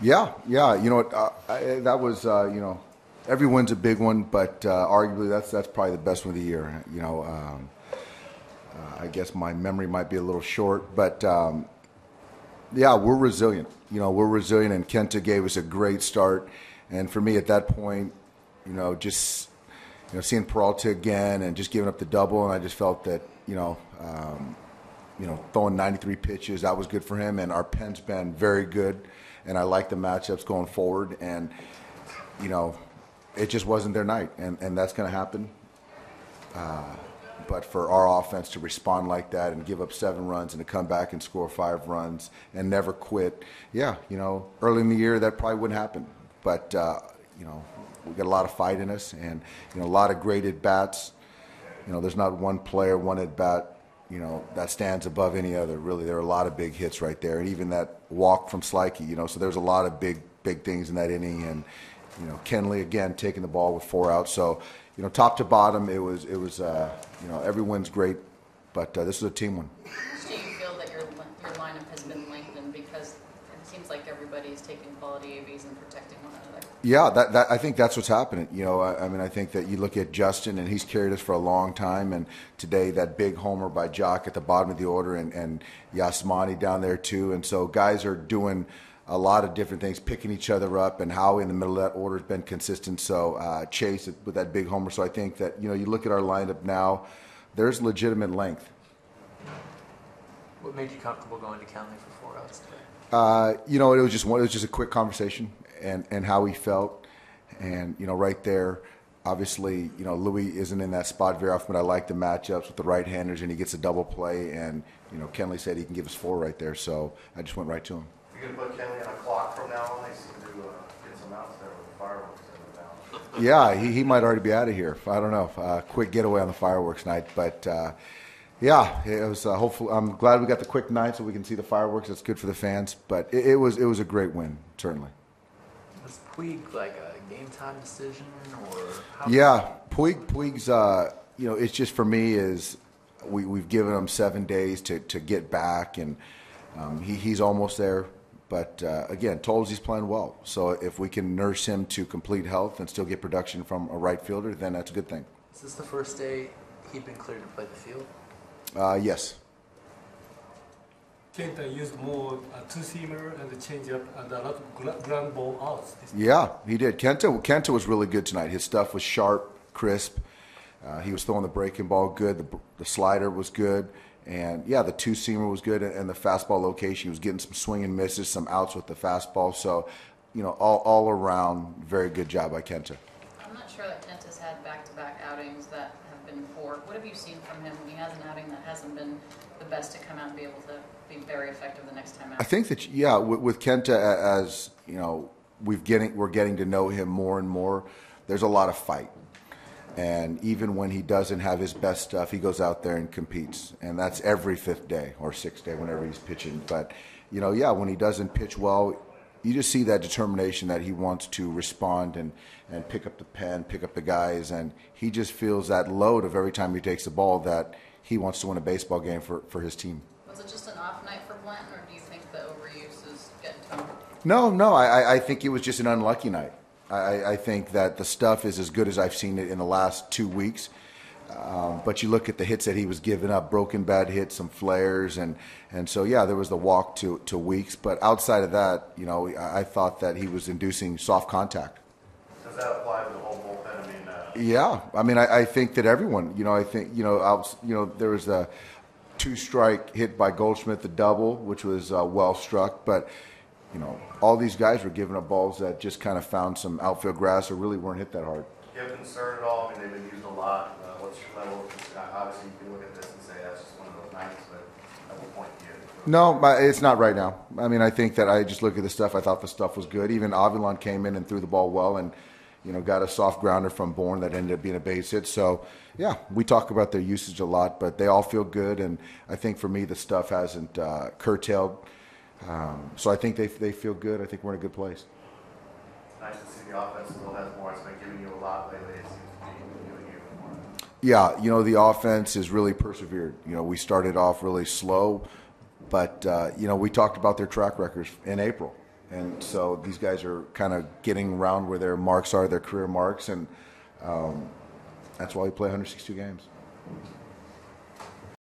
Yeah, yeah. You know? Uh, I, that was uh, you know, every win's a big one, but uh, arguably that's that's probably the best one of the year. You know, um, uh, I guess my memory might be a little short, but um, yeah, we're resilient. You know, we're resilient, and Kenta gave us a great start. And for me, at that point, you know, just you know, seeing Peralta again and just giving up the double, and I just felt that you know. Um, you know, throwing 93 pitches, that was good for him, and our pen's been very good, and I like the matchups going forward, and you know, it just wasn't their night, and, and that's going to happen. Uh, but for our offense to respond like that and give up seven runs and to come back and score five runs and never quit, yeah, you know, early in the year that probably wouldn't happen. But uh, you know, we got a lot of fight in us, and you know, a lot of great at bats. You know, there's not one player, one at bat you know, that stands above any other. Really, there are a lot of big hits right there, and even that walk from Slikey. You know, so there's a lot of big, big things in that inning, and you know, Kenley again taking the ball with four outs. So, you know, top to bottom, it was, it was, uh, you know, every win's great, but uh, this was a team win. Do you feel that your your lineup has been lengthened because it seems like everybody's taking quality ABs and protecting one another? Yeah, that, that I think that's what's happening. You know, I, I, mean, I think that you look at Justin, and he's carried us for a long time. And today, that big homer by Joc at the bottom of the order, and, and Yasmani down there too. And so, guys are doing a lot of different things, picking each other up, and Howie in the middle of that order has been consistent. So uh, Chase with that big homer. So I think that you know, you look at our lineup now, there's legitimate length. What made you comfortable going to Kenley for four outs today? Uh, you know, it was just one. It was just a quick conversation and, and how he felt. And, you know, right there, obviously, you know, Luis isn't in that spot very often, but I like the matchups with the right handers, and he gets a double play. And, you know, Kenley said he can give us four right there. So I just went right to him. To put Kenley on a clock from now on? They seem to uh, get some outs there with the fireworks in the Yeah, he, he might already be out of here. I don't know. Uh, quick getaway on the fireworks night. But, uh, yeah, it was. Uh, hopefully, I'm glad we got the quick night so we can see the fireworks. It's good for the fans. But it, it was it was a great win, certainly. Was Puig like a game time decision or? How yeah, Puig Puig's. Uh, you know, it's just for me is we we've given him seven days to to get back, and um, he he's almost there. But uh, again, he's playing well. So if we can nurse him to complete health and still get production from a right fielder, then that's a good thing. Is this the first day he'd been cleared to play the field? Uh, yes. Kenta used more uh, two seamer and the changeup and a lot of ground ball outs. Yeah, he did. Kenta Kenta was really good tonight. His stuff was sharp, crisp. Uh, he was throwing the breaking ball good. The, the slider was good. And yeah, the two seamer was good, and the fastball location. He was getting some swing and misses, some outs with the fastball. So, you know, all, all around, very good job by Kenta. I'm not sure that Kenta's had back to back outings that have been poor. What have you seen from him when he has an outing that hasn't been the best to come out and be able to be very effective the next time out? I think that yeah, with, with Kenta uh, as you know, we've getting we're getting to know him more and more. There's a lot of fight, and even when he doesn't have his best stuff, he goes out there and competes, and that's every fifth day or sixth day whenever he's pitching. But you know, yeah, when he doesn't pitch well, you just see that determination that he wants to respond and, and pick up the pen, pick up the guys, and he just feels that load of every time he takes the ball that he wants to win a baseball game for, for his team. Was it just an off night for Blanton, or do you think the overuse is getting to him? No, no, I, I think it was just an unlucky night. I, I think that the stuff is as good as I've seen it in the last two weeks. Um, but you look at the hits that he was giving up, broken bad hits, some flares, and, and so, yeah, there was the walk to, to Weeks. But outside of that, you know, I, I thought that he was inducing soft contact. Does that apply to the whole bullpen? I mean, uh, Yeah, I mean, I, I think that everyone, you know, I think, you know, out, you know, there was a two strike hit by Goldschmidt, the double, which was uh, well struck, but you know, all these guys were giving up balls that just kind of found some outfield grass or really weren't hit that hard. do you have concern at all? I mean, they've been used a lot. Uh, level concern? Obviously, you can look at this and say that's just one of those nights, but at what point do you? No, but it's not right now. I mean, I think that I just look at the stuff. I thought the stuff was good. Even Avilan came in and threw the ball well, and you know, got a soft grounder from Bourn that ended up being a base hit. So, yeah, we talk about their usage a lot, but they all feel good. And I think for me, the stuff hasn't uh, curtailed. Um, so I think they they feel good. I think we're in a good place. It's nice to see the offense still has more. It's been giving you a lot lately. Yeah, you know the offense has really persevered. You know we started off really slow, but uh, you know we talked about their track records in April, and so these guys are kind of getting around where their marks are, their career marks, and um, that's why we play 162 games.